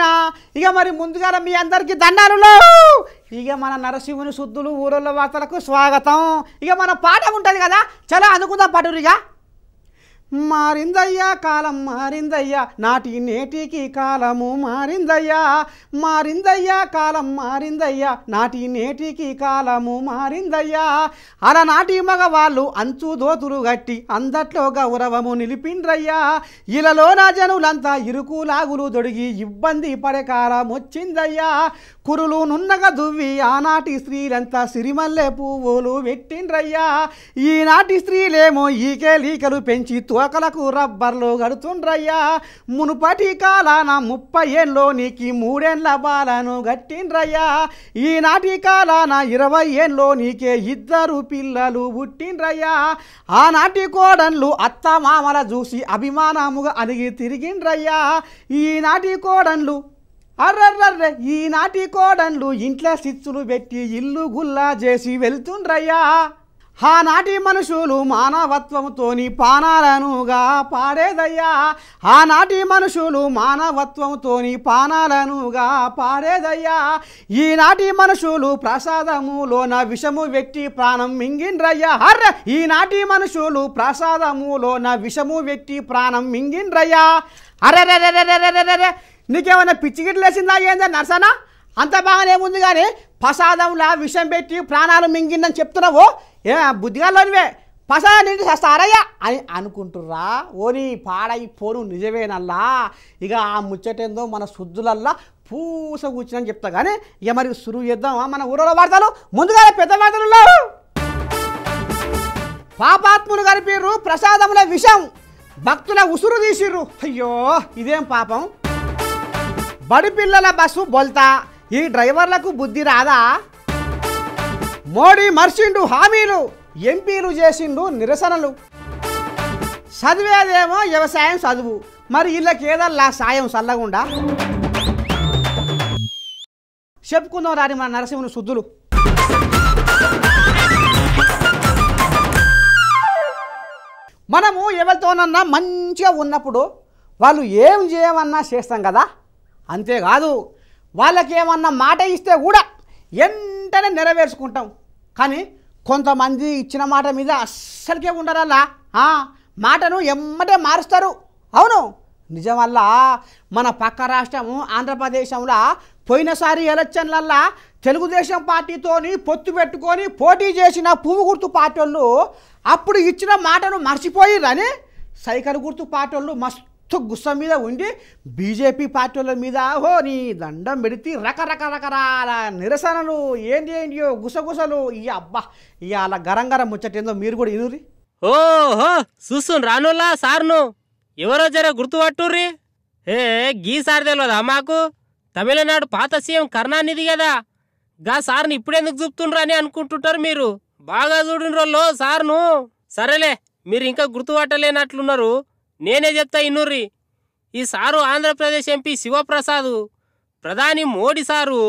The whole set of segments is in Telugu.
వచ్చిన ఇక మరి ముందుగా మీ అందరికీ దండాలు ఇక మన నరసింహుని శుద్ధులు ఊరళ్ళ వార్తలకు స్వాగతం. ఇక మన పాట ఉంటుంది కదా చాలా అందుకుందాం ఇక మారిందయ్యా కాలం మారిందయ్యా నాటి నేటికి కాలము మారిందయ్యా. మారిందయ్యా కాలం మారిందయ్యా నాటి నేటికి కాలము మారిందయ్యా. అలనాటి మగవాళ్ళు అంచు దోతులు గట్టి అందట్లో గౌరవము నిలిపిండ్రయ్యా. ఇలలో నా జనులంతా ఇరుకు లాగులు దొడిగి ఇబ్బంది పడే కాలం వచ్చిందయ్యా. కురులు నున్నగా దువ్వి ఆనాటి స్త్రీలంతా సిరిమల్లె పువ్వులు పెట్టిండ్రయ్యా. ఈనాటి స్త్రీలేమో ఈకే లీకలు పెంచి తోకలకు రబ్బర్లు గడుతుండ్రయ్యా మునుపటి కాలాన ముప్పై ఏళ్ళలోనికి మూడేండ్ల బాలను గట్టిండ్రయ్యా ఈనాటి కాలాన ఇరవై ఏళ్ళలోనికే ఇద్దరు పిల్లలు పుట్టిండ్రయ్యా. ఆనాటి కోడన్లు అత్త మామల చూసి అభిమానముగా అడిగి తిరిగిండ్రయ్యా. ఈనాటి కోడన్లు అర్రర్రర్రే ఈనాటి కోడన్లు ఇంట్లో సిచ్చులు పెట్టి ఇల్లు గుల్లా చేసి వెళ్తుండ్రయ్యా. ఆనాటి మనుషులు మానవత్వంతోని పానాలనుగా పాడేదయ్యా. ఆనాటి మనుషులు మానవత్వంతోని పానాలనుగా పాడేదయ్యా. ఈనాటి మనుషులు ప్రసాదములోన విషము వ్యక్తి ప్రాణం మింగిండ్రయ్యా హర్ర ఈనాటి మనుషులు ప్రసాదములోన విషము వ్యక్తి ప్రాణం మింగిండ్రయ్యా అరెరెరెరెరెరెరెరె నీకేమైనా పిచ్చిగిట్లు వేసిందా ఏందా నర్సనా? అంత బాగానే ఉంది కానీ ప్రసాదంలా విషం పెట్టి ప్రాణాలు మింగిందని చెప్తున్నావు? ఏ బుద్ధిగాల్లోనివే పసా నిండి చేస్తారయ్యా అని అనుకుంటుర్రా. ఓని పాడై పోను నిజమేనల్లా. ఇక ఆ ముచ్చటేందో మన శుద్ధులల్లా పూస కూర్చునని చెప్తా. కానీ ఇక మరి సురువు చేద్దామా మన ఊరలో వార్తలు? ముందుగా పెద్ద వార్తలు పాపాత్ములు కలిపిర్రు ప్రసాదముల విషం. భక్తుల ఉసురు తీసిర్రు. అయ్యో ఇదేం పాపం? బడి పిల్లల బస్సు బొల్తా. ఈ డ్రైవర్లకు బుద్ధి రాదా? మోడీ మర్చిండు హామీలు ఎంపీలు చేసిండు నిరసనలు. చదివేదేమో వ్యవసాయం చదువు మరి వీళ్ళకి ఏదల్లా సాయం చల్లగుండా? చెప్పుకుందాం రాని మన నరసింహుని శుద్ధులు. మనము ఎవరితోనన్నా మంచిగా ఉన్నప్పుడు వాళ్ళు ఏం చేయమన్నా చేస్తాం కదా? అంతేకాదు వాళ్ళకి ఏమన్నా మాట ఇస్తే కూడా వెంటనే నెరవేర్చుకుంటాం. కానీ కొంతమంది ఇచ్చిన మాట మీద అస్సలకే ఉండరల్లా. మాటను ఎమ్మటే మారుస్తారు. అవును నిజం వల్ల మన పక్క రాష్ట్రము ఆంధ్రప్రదేశంలో పోయినసారి ఎలక్షన్లల్లా తెలుగుదేశం పార్టీతోని పొత్తు పెట్టుకొని పోటీ చేసిన పువ్వు గుర్తు పార్టీ వాళ్ళు అప్పుడు ఇచ్చిన మాటను మర్చిపోయిరని సైకిల్ గుర్తు పార్టీ వాళ్ళు మొత్తం గుస్స మీద ఉండి బీజేపీ పార్టీల మీద ఓ నీ దండం పెడితే రకరకరకరాల నిరసనలు. ఏంటి ఏంటియో గుసగుసలు. ఈ అబ్బా ఇవాళ గరం గరం ముచ్చటేందో మీరు కూడా ఇనురి ఓహో చూస్తున్ రానులా సార్ను. ఎవరో జర గుర్తుపట్టుర్రి. ఏ గీ సార్ తెలియదా మాకు? తమిళనాడు పాత సీఎం కరుణానిధి కదా గా సార్ని ఇప్పుడెందుకు చూపుతుండ్రు అని అనుకుంటుంటారు మీరు? బాగా చూడుండ్రోల్లో సార్ను. సరేలే మీరు ఇంకా గుర్తుపట్టలేనట్లున్నారు. నేనే చెప్తా ఇన్నుర్రి. ఈ సారు ఆంధ్రప్రదేశ్ ఎంపీ శివప్రసాద్ ప్రధాని మోడీ సారు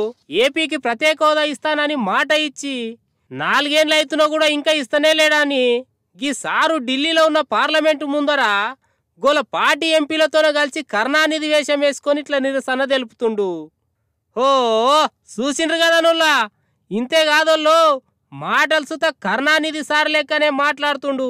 ఏపీకి ప్రత్యేక హోదా ఇస్తానని మాట ఇచ్చి నాలుగేండ్లు అవుతున్నా కూడా ఇంకా ఇస్తనే లేడని ఈ సారు ఢిల్లీలో ఉన్న పార్లమెంటు ముందర గోల పార్టీ ఎంపీలతోనే కలిసి కరుణానిధి వేషం వేసుకొని ఇట్లా నిరసన తెలుపుతుండు. ఓ చూసిండ్రు కదా నుల్లా? ఇంతే కాదోళ్ళు మాటలు సుత కరుణానిధి సార్ లెక్కనే మాట్లాడుతుండు.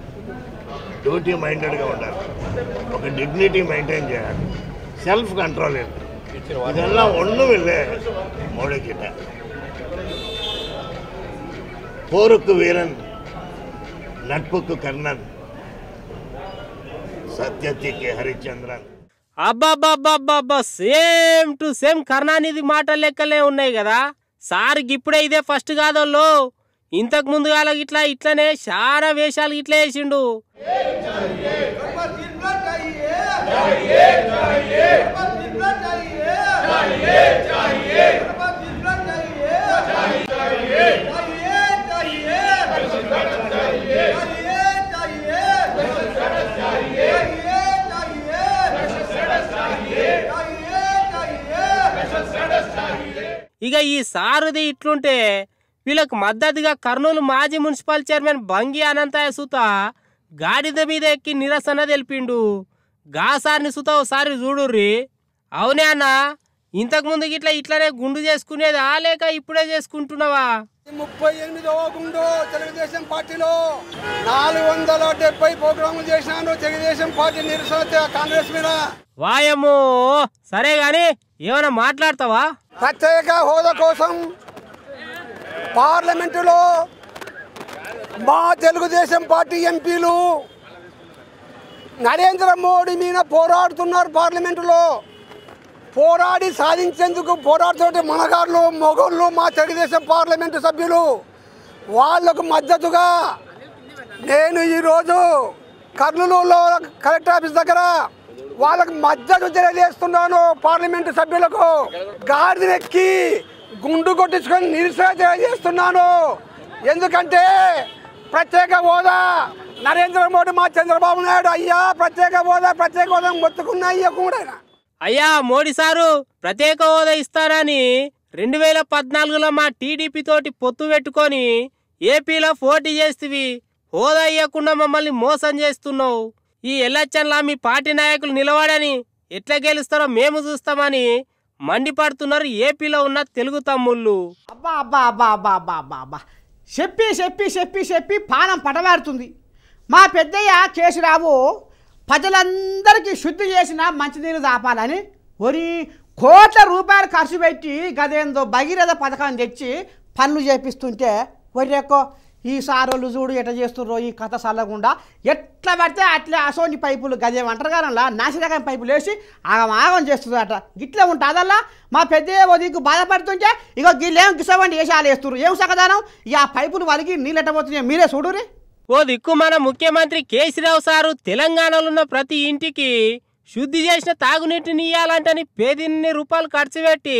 డ్యూటీ మైండెడ్గా ఉండాలి ఒక డిగ్నిటీ మెయింటైన్ చేయాలి செல்ஃப் கண்ட்ரோல் இருக்கு இதெல்லாம் ஒன்றும் இல்லை மோடி கிட்ட போருக்கு வீரன் நட்புக்கு கர்ணன் సత్యతికి హరిచంద్రన్ అబ్బాబ్బాబ్బాబ్బా సేమ్ టు సేమ్ కరుణానిధి మాట లెక్కలే ఉన్నాయి కదా సార్ ఇప్పుడే ఇదే ఫస్ట్ కాదోళ్ళు ఇంతకు ముందు వాళ్ళకి ఇట్లా ఇట్లనే చాలా వేషాలు ఇట్లా వేసిండు ఇక ఈ సారుది ఇట్లుంటే వీళ్ళకు మద్దతుగా కర్నూలు మాజీ మున్సిపల్ చైర్మన్ బంగి అనంతయ్య సుత గాడిద మీద ఎక్కి నిరసన తెలిపిండు. గా సార్ని సుత ఒకసారి చూడుర్రి. అవునే అన్న ఇంతకు ముందు ఇట్లా ఇట్లనే గుండు చేసుకునేదా లేక ఇప్పుడే చేసుకుంటున్నావా? ముప్పై ఎనిమిదవ గుండు తెలుగుదేశం పార్టీలో నాలుగు వందల డెబ్బై ప్రోగ్రాములు చేసినాను తెలుగుదేశం పార్టీ నిరసన కాంగ్రెస్ మీద. వాయమ్మో సరే గాని ఏమైనా మాట్లాడతావా? ప్రత్యేక హోదా కోసం పార్లమెంటులో మా తెలుగుదేశం పార్టీ ఎంపీలు నరేంద్ర మోడీ మీద పోరాడుతున్నారు పార్లమెంటులో. పోరాడి సాధించేందుకు పోరాడుతుంటే మనగాళ్ళు మొగళ్ళు మా తెలుగుదేశం పార్లమెంటు సభ్యులు. వాళ్ళకు మద్దతుగా నేను ఈరోజు కర్నూలులో కలెక్టర్ ఆఫీస్ దగ్గర వాళ్ళకు మద్దతు తెలియజేస్తున్నాను పార్లమెంటు సభ్యులకు. గాడిదెక్కి గుండు కొట్టించుకొని నిరసన తెలియజేస్తున్నాను ఎందుకంటే ప్రత్యేక హోదా నరేంద్ర మోడీ మా చంద్రబాబు నాయుడు అయ్యా ప్రత్యేక హోదా ప్రత్యేక హోదా మొత్తుకున్న అయ్యా కూడా అయ్యా మోడీ సారు ప్రత్యేక హోదా ఇస్తారని రెండు వేల పద్నాలుగులో మా టీడీపీ తోటి పొత్తు పెట్టుకొని ఏపీలో పోటీ చేస్తేవి. హోదా ఇవ్వకుండా మమ్మల్ని మోసం చేస్తున్నావు. ఈ ఎలక్షన్లా మీ పార్టీ నాయకులు నిలబడని ఎట్లా గెలుస్తారో మేము చూస్తామని మండిపడుతున్నారు ఏపీలో ఉన్న తెలుగు తమ్ముళ్ళు. అబ్బా అబ్బా అబ్బా అబ్బా అబ్బా అబ్బా అబ్బా. చెప్పి చెప్పి చెప్పి చెప్పి పానం పటవాడుతుంది మా పెద్దయ్య కేశరావు ప్రజలందరికీ శుద్ధి చేసిన మంచినీళ్ళు దాపాలని ఒరి కోట్ల రూపాయలు ఖర్చు పెట్టి గదేందో భగీరథ పథకం తెచ్చి పనులు చేపిస్తుంటే ఒరేకో ఈ సారోళ్ళు చూడు ఎట్లా చేస్తుర్రో ఈ కథ చల్లకుండా ఎట్లా పడితే అట్లా అసోని పైపులు గదేమంటారు కానలా నాసిరకం పైపులు వేసి ఆగం ఆగం చేస్తుందట గిట్లే ఉంటుందల్లా? మా పెద్ద ఓ దిక్కు బాధపడుతుంటే ఇక గిళ్ళేం గిసవండి వేసాలు వేస్తున్నారు ఏం సగదానం ఇక ఆ పైపులు వలిగి నీళ్ళెట్టబోతున్నాయి మీరే చూడురి ఓ దిక్కు మన ముఖ్యమంత్రి కేసీరావు సారు తెలంగాణలో ఉన్న ప్రతి ఇంటికి శుద్ధి చేసిన తాగునీటిని ఇయ్యాలంటని పేదిన్ని రూపాయలు ఖర్చు పెట్టి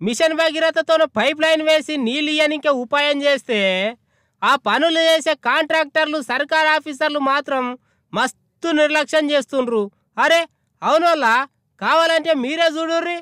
మిషన్ భగీరథతో పైప్ లైన్ వేసి నీళ్ళు ఇయ్యనికే ఉపాయం చేస్తే ఆ పనులు చేసే కాంట్రాక్టర్లు సర్కార్ ఆఫీసర్లు మాత్రం మస్తు నిర్లక్ష్యం చేస్తుండ్రు. అరే అవునోళ్ళ? కావాలంటే మీరే చూడుర్రి.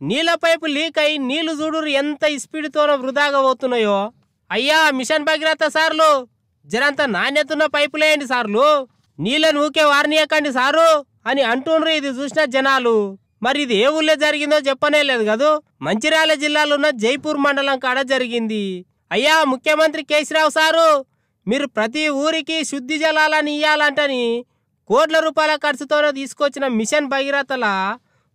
నీళ్ళ పైపు లీక్ అయి నీళ్ళు చూడురు ఎంత స్పీడ్తోనో వృధాగా పోతున్నాయో. అయ్యా మిషన్ భగీరథ సార్లు. జరంత నాణ్యతున్న పైపులేయండి సార్లు. నీళ్ళను ఊకే వారనీయకండి సారు అని అంటుండ్రు ఇది చూసిన జనాలు. మరి ఇది ఏ ఊళ్ళో జరిగిందో చెప్పనే లేదు కదూ? మంచిర్యాల జిల్లాలో ఉన్న జైపూర్ మండలం కాడ జరిగింది. అయ్యా ముఖ్యమంత్రి కేసీరావు సారు మీరు ప్రతి ఊరికి శుద్ధి జలాలని ఇయ్యాలంటని కోట్ల రూపాయల ఖర్చుతోనే తీసుకొచ్చిన మిషన్ భగీరథల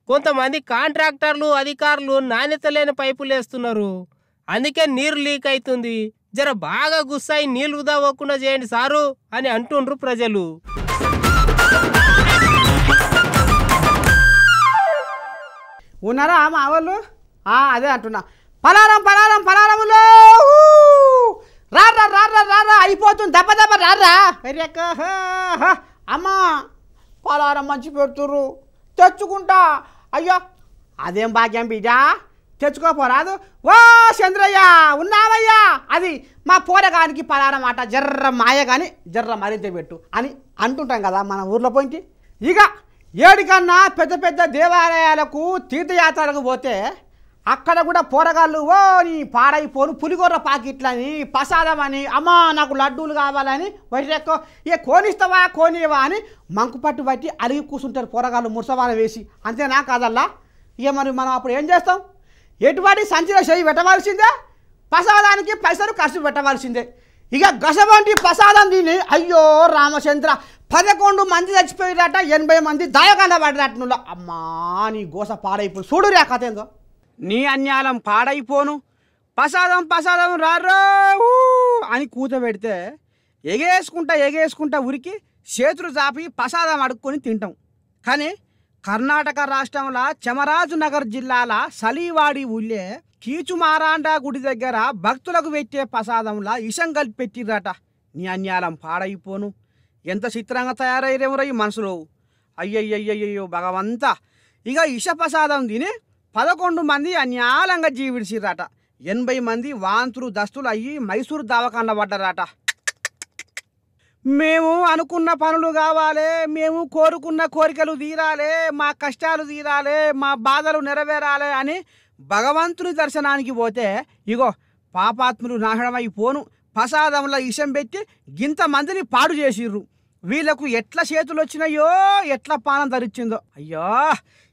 కొంతమంది కాంట్రాక్టర్లు అధికారులు నాణ్యత లేని పైపులు వేస్తున్నారు అందుకే నీరు లీక్ అవుతుంది. జర బాగా గుస్సాయి నీళ్ళు వృధా చేయండి సారు అని అంటుండ్రు ప్రజలు. ఉన్నారా మా వాళ్ళు? ఆ, అదే అంటున్నా. పలారం పలారం పలారములో! రారా రారా రారా అయిపోతుంది. దెబ్బ దెబ్బ రారా వెర్రెక్క, అమ్మా పలారం మంచి పెడుతుర్రు. తెచ్చుకుంటా. అయ్యో అదేం భాగ్యం బిడ్డా? తెచ్చుకోపోరాదు ఓ చంద్రయ్య ఉన్నావయ్యా? అది మా పోరగానికి పలానమాట జర్ర మాయ కానీ జర్ర మరింత పెట్టు అని అంటుంటాం కదా మన ఊర్లో పోయింటి. ఇక ఏడికన్నా పెద్ద పెద్ద దేవాలయాలకు తీర్థయాత్రలకు పోతే అక్కడ కూడా పోరగాళ్ళు ఓ నీ పాడైపోను. పులిగొర్ర పాకిట్లని ప్రసాదం అని అమ్మా నాకు లడ్డూలు కావాలని వడ్రెక్కో ఏ కోనిస్తావా కోనివా అని మంకు పట్టు పట్టి అలిగి కూర్చుంటారు పోరగాళ్ళు ముసవాన వేసి. అంతేనా కాదల్లా? ఇక మరి మనం అప్పుడు ఏం చేస్తాం? ఎటువంటి సంచిలో చేయి పెట్టవలసిందే? ప్రసాదానికి పైసలు ఖర్చు పెట్టవలసిందే. ఇక గసవంటి ప్రసాదం తిని అయ్యో రామచంద్ర పదకొండు మంది చచ్చిపోయారట ఎనభై మంది దయగండ పడ్డట నువ్వు అమ్మా నీ గోస పాడైపోయి చూడు రే కథ ఏందో. నీ అన్యాలం పాడైపోను. ప్రసాదం ప్రసాదం రారో అని కూతబెడితే ఎగేసుకుంటా ఎగేసుకుంటా ఉరికి చేతులు చాపి ప్రసాదం అడుక్కొని తింటాం. కానీ కర్ణాటక రాష్ట్రంలో చమరాజనగర్ జిల్లాల సలీవాడి ఊళ్ళే కీచుమారాండ గుడి దగ్గర భక్తులకు పెట్టే ప్రసాదంలా ఇషం కలిపి నీ అన్యాలం పాడైపోను. ఎంత చిత్రంగా తయారయ్యేమో ఈ మనసులో. అయ్యయ్యయ్యయ్యో భగవంతా. ఇక ఇష ప్రసాదం తిని పదకొండు మంది అన్యాలంగా జీవిడిసిర్రట ఎనభై మంది వాంతులు దస్తులు అయ్యి మైసూరు దావకాండ పడ్డారట. మేము అనుకున్న పనులు కావాలి మేము కోరుకున్న కోరికలు తీరాలి మా కష్టాలు తీరాలి మా బాధలు నెరవేరాలి అని భగవంతుని దర్శనానికి పోతే ఇగో పాపాత్ములు నాశనమైపోను ప్రసాదంలో ఇషం పెట్టి గింత మందిని పాడు చేసిర్రు. వీళ్ళకు ఎట్ల చేతులు వచ్చినాయో ఎట్లా పానం ధరిచ్చిందో అయ్యో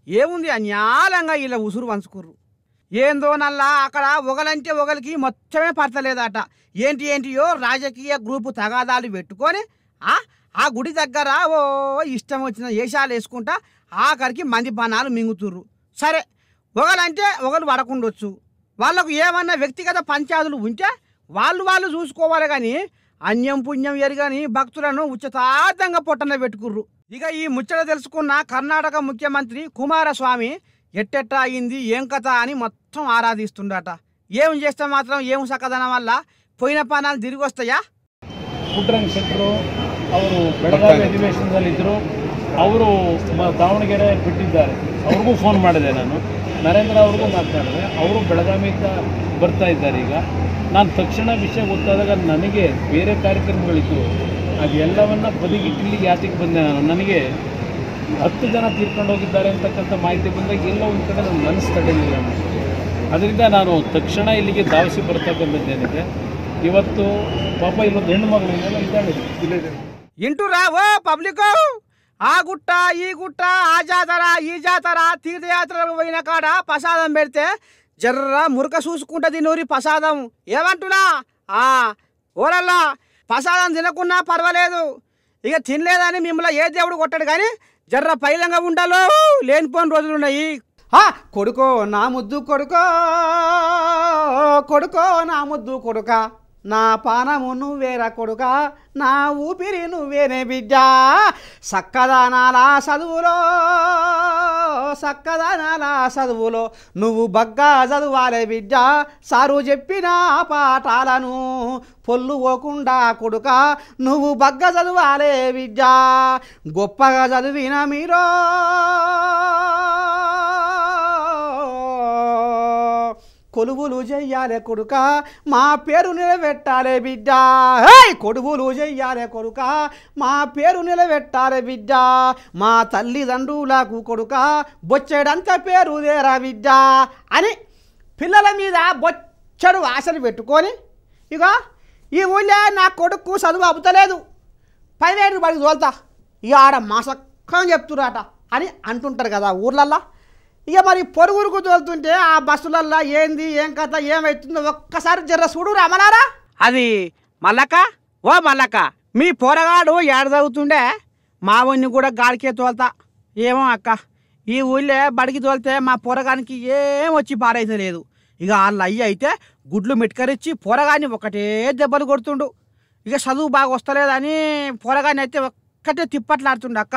ఏముంది అన్యాలంగా వీళ్ళ ఉసురు వంచుకుర్రు. ఏందో నల్లా అక్కడ ఒకలంటే ఒకరికి మొత్తమే పడతలేదట. ఏంటి ఏంటియో రాజకీయ గ్రూపు తగాదాలు పెట్టుకొని ఆ గుడి దగ్గర ఓ ఇష్టం వచ్చిన వేషాలు వేసుకుంటా ఆఖరికి మంది బాణాలు మింగుతుర్రు. సరే ఒకలంటే ఒకరు పడకుండొచ్చు వాళ్ళకు ఏమన్నా వ్యక్తిగత పంచాదులు ఉంటే వాళ్ళు వాళ్ళు చూసుకోవాలి కానీ అన్యం పుణ్యం ఎరగని భక్తులను ఉచితార్థంగా పొట్టన పెట్టుకుర్రు. ఇక ఈ ముచ్చట తెలుసుకున్న కర్ణాటక ముఖ్యమంత్రి కుమారస్వామి ఎట్టెట్ట అయింది ఏం కథ అని మొత్తం ఆరాధిస్తుండట. ఏం చేస్తే మాత్రం ఏం సకదనం వల్ల పోయిన పానాలు తిరిగి వస్తాయా ಪುಟ್ರಂಗ್ ಶೆಟ್ಟರು ಅವರು ಬೆಳಗಾವಿ ಅಧಿವೇಶನದಲ್ಲಿದ್ದರು ಅವರು ಮ ದಾವಣಗೆರೆ ಬಿಟ್ಟಿದ್ದಾರೆ ಅವ್ರಿಗೂ ಫೋನ್ ಮಾಡಿದೆ ನಾನು ನರೇಂದ್ರ ಅವ್ರಿಗೂ ಮಾತನಾಡಿದೆ ಅವರು ಬೆಳಗಾವಿಯಿಂದ ಬರ್ತಾ ಇದ್ದಾರೆ ಈಗ ನಾನು ತಕ್ಷಣ ವಿಷಯ ಗೊತ್ತಾದಾಗ ನನಗೆ ಬೇರೆ ಕಾರ್ಯಕ್ರಮಗಳಿತ್ತು ಅದೆಲ್ಲವನ್ನ ಬದಿಗಿಟ್ಟಿಲ್ಲಿಗೆ ಯಾತಿಗೆ ಬಂದೆ ನಾನು ನನಗೆ ಹತ್ತು ಜನ ತೀರ್ಕೊಂಡು ಹೋಗಿದ್ದಾರೆ ಅಂತಕ್ಕಂಥ ಮಾಹಿತಿ ಬಂದಾಗ ಎಲ್ಲೋ ಒಂದು ಕಡೆ ನನ್ನ ಮನಸ್ಸು ತಡೆಯಲಿಲ್ಲ ನಾನು ಅದರಿಂದ ನಾನು ತಕ್ಷಣ ಇಲ್ಲಿಗೆ ಧಾವಿಸಿ ಬರ್ತಕ್ಕಂಥದ್ದೇನಿದೆ ಇವತ್ತು ಪಾಪ ಇಲ್ಲೊಂದು ಹೆಣ್ಣು ಮಗಳು ಇದೆಲ್ಲ ಇದ್ದಾಳೆ ಇಲ್ಲೇ ಇದೆ ఇంటురా ఓ పబ్లిక్ ఆ గుట్ట ఈ గుట్ట ఆ జాతర ఈ జాతర తీర్థయాత్రలకు పోయిన కాడ ప్రసాదం పెడితే జర్ర మురక చూసుకుంటుంది నూరి ప్రసాదం ఏమంటున్నా ఆ ఓరల్లా ప్రసాదం తినకున్నా పర్వాలేదు ఇక తినలేదని మిమ్మల్ని ఏ దేవుడు కొట్టాడు కానీ జర్ర పైలంగా ఉండాలో లేనిపోని రోజులు ఉన్నాయి ఆ, కొడుకో నా ముద్దు కొడుకో కొడుకో నా ముద్దు కొడుక నా పానము నువ్వేరా కొడుక నా ఊపిరి నువ్వేనే బిడ్డ. సక్కదానాలా చదువులో సక్కదానాలా చదువులో నువ్వు బగ్గా చదువాలే బిడ్డ. సారు చెప్పిన పాఠాలను పొల్లు పోకుండా కొడుక నువ్వు బగ్గ చదువాలే బిడ్డ. గొప్పగా చదివిన మీరో కొలువులు చెయ్యాలే కొడుక మా పేరు నిలబెట్టాలే బిడ్డ. హేయ్! కొడువులు చెయ్యాలే కొడుక మా పేరు నిలబెట్టాలే బిడ్డ. మా తల్లిదండ్రులకు కొడుక బొచ్చెడంత పేరు దేరా బిడ్డ అని పిల్లల మీద బొచ్చడు ఆశలు పెట్టుకొని ఇక ఈ ఊళ్ళో నా కొడుకు చదువు అబ్బుతలేదు. ప్రైవేట్ బడికి తోలుతా. ఇక ఆడ మాసక్కం చెప్తురాట అని అంటుంటారు కదా ఊర్లల్లో. ఇక మరి పొరుగురుకు తోలుతుంటే ఆ బస్సులల్లో ఏంది ఏం కథ ఏమవుతుందో ఒక్కసారి జర్ర చూడు రమలారా అది మల్లక్క ఓ మల్లక్క మీ పోరగాడు ఏడ చదువుతుండే? మా వన్ని కూడా గాడికే తోలుతా. ఏమో అక్క ఈ ఊళ్ళో బడికి తోలితే మా పోరగానికి ఏం వచ్చి పారైతే లేదు ఇక వాళ్ళ అయ్యి అయితే గుడ్లు మిట్కరిచ్చి పోరగాని ఒకటే దెబ్బలు కొడుతుండు. ఇక చదువు బాగా వస్తలేదని పోరగాని అయితే ఒక్కటే తిప్పట్లాడుతుండు అక్క.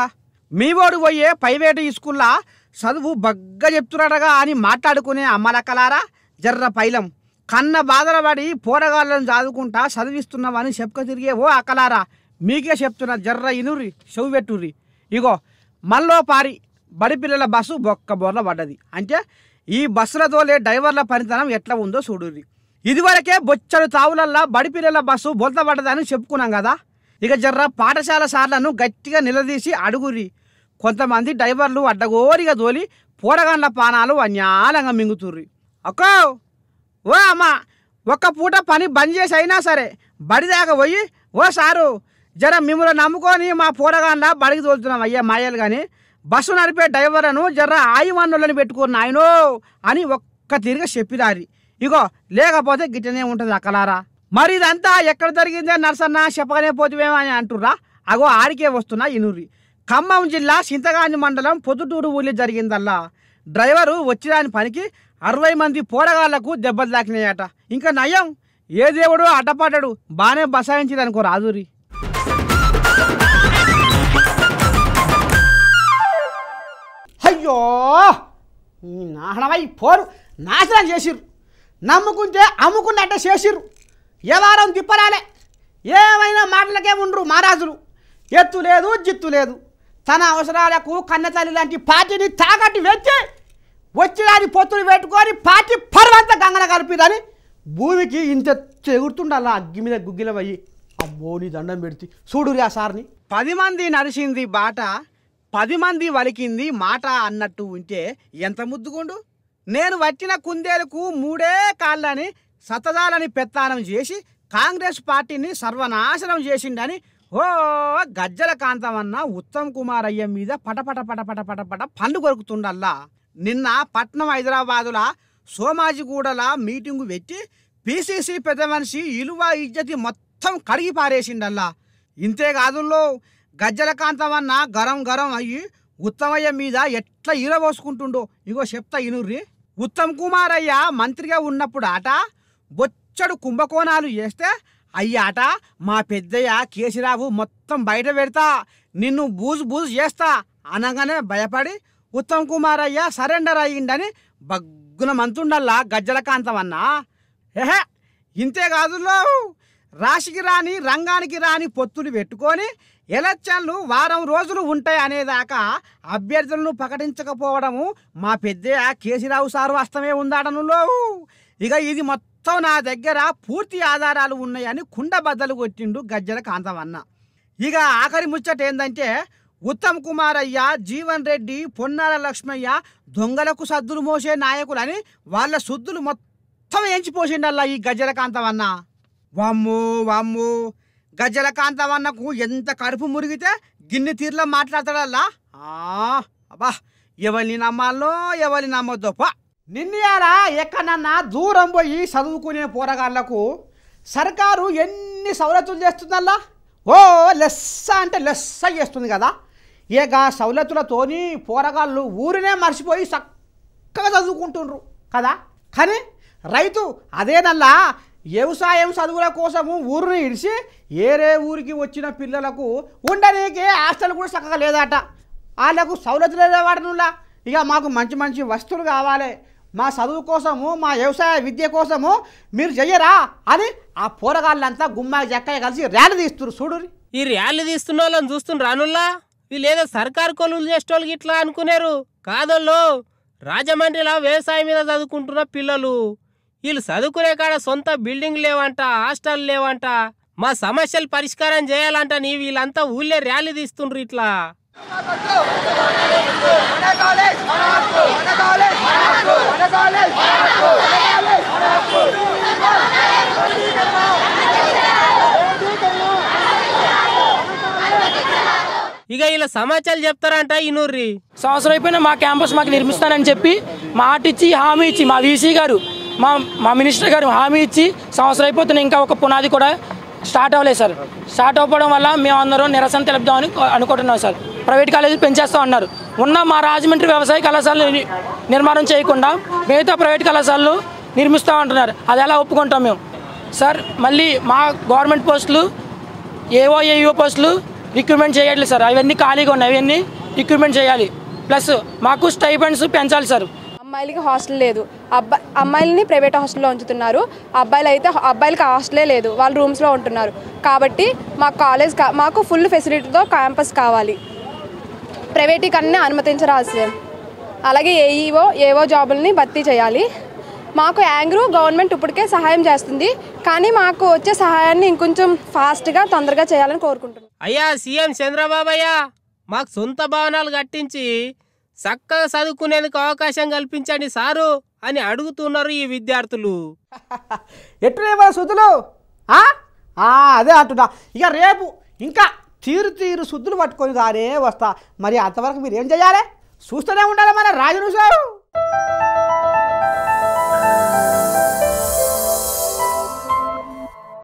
మీ వాడు పోయే ప్రైవేటు స్కూల్లో చదువు బగ్గ చెప్తున్నాడగా అని మాట్లాడుకునే అమ్మలక్కలారా జర్ర పైలం. కన్న బాధల పడి పోరగాళ్ళను చదువుకుంటా చదివిస్తున్నావని చెప్పుక తిరిగే ఓ అక్కలారా మీకే చెప్తున్నా జర్ర ఇనురి చెవు ఇగో మల్లో పారి బడి పిల్లల బస్సు బొక్క బొర్ర పడ్డది. అంటే ఈ బస్సులతోలే డ్రైవర్ల పనితనం ఎట్లా ఉందో చూడుర్రి. ఇదివరకే బొచ్చడు తావులల్లా బడి పిల్లల బస్సు బొల్త పడ్డదని చెప్పుకున్నాం కదా. ఇక జర్ర పాఠశాల సార్లను గట్టిగా నిలదీసి అడుగురి కొంతమంది డ్రైవర్లు అడ్డగోరిగా తోలి పూడగండ్ల పానాలు అన్యాలంగా మింగుతుర్రి. అక్కో ఓ అమ్మ ఒక్క పూట పని బంద్ చేసి అయినా సరే బడి దాకా పోయి ఓ సారు జర మిమ్మల్ని నమ్ముకొని మా పూడగాండ బడికి తోలుతున్నాం అయ్యా మాయలు కానీ బస్సు నడిపే డ్రైవర్లను జర ఆయువన్నులను పెట్టుకున్న ఆయనో అని ఒక్క తిరిగి చెప్పిరారి. ఇగో లేకపోతే గిట్టనే ఉంటుంది అక్కలారా. మరి ఇదంతా ఎక్కడ జరిగిందే నర్సన్న చెప్పగానే పోతువేమో అని అంటుర్రా. అగో ఆడికే వస్తున్నా ఇనుర్రి. ఖమ్మం జిల్లా సింతగాని మండలం పొద్దుటూరు ఊళ్ళో జరిగిందల్లా. డ్రైవరు వచ్చిరాని పనికి అరవై మంది పోరగాళ్ళకు దెబ్బలు తాకినాయట. ఇంకా నయం ఏ దేవుడు అడ్డపడ్డాడు బాగానే బసాయించింది అనుకో రాజురి. అయ్యో! ఈ నాశనమై పోరు నాశనం చేసిర్రు. నమ్ముకుంటే అమ్ముకున్నట్టే చేసిర్రు. ఏ వారం తిప్పరాలే. ఏమైనా మాటలకే ఉండ్రు మహారాజులు. ఎత్తు లేదు జిత్తు లేదు. తన అవసరాలకు కన్నతల్లి లాంటి పార్టీని తాకట్టు వెచ్చి వచ్చిరాని పొత్తులు పెట్టుకొని పార్టీ పర్వంత గంగన కలిపిదని భూమికి ఇంత చెగుడుతుండాల అగ్గి మీద గుగ్గిలమయ్యి? అమ్మో నీ దండం పెడితే చూడురి ఆ సార్ని. పది మంది నడిచింది బాట పది మంది వలికింది మాట అన్నట్టు ఉంటే ఎంత ముద్దుగుండు? నేను వచ్చిన కుందేలకు మూడే కాళ్ళని సతదాలని పెత్తానం చేసి కాంగ్రెస్ పార్టీని సర్వనాశనం చేసిండని ఓ గజ్జల కాంతమన్న ఉత్తమ్ కుమార్ అయ్య మీద పటపట పటపట పటపట పండు కొరుకుతుండల్లా. నిన్న పట్నం హైదరాబాదుల సోమాజిగూడల మీటింగు పెట్టి పిసిసి పెద్ద మనిషి ఇలువ ఇజ్జతి మొత్తం కడిగి పారేసిండల్లా. ఇంతే కాదుల్లో గజ్జల కాంతమన్న గరం గరం అయ్యి ఉత్తమయ్య మీద ఎట్లా ఈరబోసుకుంటుండో ఇగో చెప్తా ఇనుర్రి. ఉత్తమ్ కుమార్ అయ్య మంత్రిగా ఉన్నప్పుడు ఆట బొచ్చడు కుంభకోణాలు చేస్తే అయ్యాట మా పెద్దయ్య కేసీరావు మొత్తం బయట పెడతా నిన్ను బూజు బూజు చేస్తా అనగానే భయపడి ఉత్తమ్ కుమార్ అయ్య సరెండర్ అయ్యిండని బగ్గున మంతుండల్లా గజ్జల కాంతమన్నా. ఏహే ఇంతే కాదులో రాశికి రాని రంగానికి రాని పొత్తులు పెట్టుకొని ఎలక్షన్లు వారం రోజులు ఉంటాయి అనేదాకా అభ్యర్థులను ప్రకటించకపోవడము మా పెద్ద కేసీరావు సారు అస్తమే ఉందాడనులో ఇక ఇది మొత్తం మొత్తం నా దగ్గర పూర్తి ఆధారాలు ఉన్నాయని కుండ బద్దలు కొట్టిండు గజ్జల కాంతమన్న ఇక ఆఖరి ముచ్చట ఏంటంటే ఉత్తమ్ కుమార్ అయ్య జీవన్ రెడ్డి పొన్నాల లక్ష్మయ్య దొంగలకు సద్దులు మోసే నాయకులని వాళ్ళ సుద్దులు మొత్తం ఎంచిపోసిండల్లా ఈ గజ్జల కాంతమన్న వామ్మో వామ్మో. గజ్జల కాంతమన్నకు ఎంత కడుపు మురిగితే గిన్నె తీరులో మాట్లాడతాడల్లా? అబ్బా ఎవరిని నమ్మాలో ఎవరిని నమ్మొద్దో పా నిన్నయారా ఎక్కడన్నా దూరం పోయి చదువుకునే పోరగాళ్ళకు సర్కారు ఎన్ని సవలతులు చేస్తుందల్లా? ఓ లెస్స అంటే లెస్స చేస్తుంది కదా. ఇక సవలతులతోని పోరగాళ్ళు ఊరినే మర్చిపోయి చక్కగా చదువుకుంటుండ్రు కదా. కానీ రైతు అదేనల్లా వ్యవసాయం చదువుల కోసము ఊరిని ఇడిచి ఏరే ఊరికి వచ్చిన పిల్లలకు ఉండనీకే హాస్టల్ కూడా చక్కగా లేదట. వాళ్ళకు సౌలతులు లేవాడనులా ఇక మాకు మంచి మంచి వస్తువులు కావాలి. మా చదువు కోసము మా వ్యవసాయ విద్య కోసము మీరు చెయ్యరా అని ఆ పోరగాళ్ళంతా గుమ్మాయి జక్కయ్య కలిసి ర్యాలీ తీస్తున్నారు చూడు ఈ ర్యాలీ తీస్తున్న వాళ్ళని చూస్తున్న రానుల్లా? వీళ్ళు ఏదో సర్కారు కొలువులు చేసేటోళ్ళకి ఇట్లా అనుకున్నారు కాదోళ్ళు రాజమండ్రిలో వ్యవసాయం మీద చదువుకుంటున్న పిల్లలు. వీళ్ళు చదువుకునే కాడ సొంత బిల్డింగ్ లేవంట హాస్టల్ లేవంట. మా సమస్యలు పరిష్కారం చేయాలంట నీ వీళ్ళంతా ఊళ్ళే ర్యాలీ తీస్తుండ్రు ఇట్లా. ఇక ఇలా సమాచారాలు చెప్తారంట ఇనూర్రి సంవత్సరం అయిపోయినా మా క్యాంపస్ మాకు నిర్మిస్తానని చెప్పి మాట ఇచ్చి హామీ ఇచ్చి మా వీసీ గారు మా మా మినిస్టర్ గారు హామీ ఇచ్చి సంవత్సరం అయిపోతున్న ఇంకా ఒక పునాది కూడా స్టార్ట్ అవ్వలేదు సార్. స్టార్ట్ అవ్వడం వల్ల మేము అందరం నిరసన తెలుపుదామని అనుకుంటున్నాం సార్. ప్రైవేట్ కాలేజీలు పెంచేస్తాం అన్నారు. ఉన్న మా రాజమండ్రి వ్యవసాయ కళాశాలలు ని- నిర్మాణం చేయకుండా మిగతా ప్రైవేట్ కళాశాలలు నిర్మిస్తామంటున్నారు అది ఎలా ఒప్పుకుంటాం మేము? సార్ మళ్ళీ మా గవర్నమెంట్ పోస్టులు ఏవో ఏవో పోస్టులు రిక్రూట్మెంట్ చేయట్లేదు సార్. అవన్నీ ఖాళీగా ఉన్నాయి. అవన్నీ రిక్రూట్మెంట్ చేయాలి. ప్లస్ మాకు స్టైపెండ్స్ పెంచాలి సార్. అమ్మాయిలకి హాస్టల్ లేదు. అబ్బాయి అమ్మాయిలని ప్రైవేట్ హాస్టల్లో ఉంచుతున్నారు. అబ్బాయిలు అయితే అబ్బాయిలకి హాస్టలే లేదు. వాళ్ళు రూమ్స్లో ఉంటున్నారు. కాబట్టి మా కాలేజ్ మాకు ఫుల్ ఫెసిలిటీతో క్యాంపస్ కావాలి. ప్రైవేటీ కన్నా అనుమతించరాదు సార్ అలాగే ఏఈఓ ఏవో జాబుల్ని భర్తీ చేయాలి. మాకు యాంగ్రూ గవర్నమెంట్ ఇప్పటికే సహాయం చేస్తుంది. కానీ మాకు వచ్చే సహాయాన్ని ఇంకొంచెం ఫాస్ట్గా తొందరగా చేయాలని కోరుకుంటున్నాం. అయ్యా సీఎం చంద్రబాబు అయ్యా మాకు సొంత భవనాలు కట్టించి చక్కగా చదువుకునేందుకు అవకాశం కల్పించండి సారు అని అడుగుతున్నారు ఈ విద్యార్థులు. ఆ? ఆ, అదే అంటున్నా. ఇక రేపు ఇంకా తీరు తీరు శుద్ధులు పట్టుకొని గారే వస్తా. మరి అంతవరకు మీరు ఏం చేయాలి? చూస్తూనే ఉండాలి మన రాజు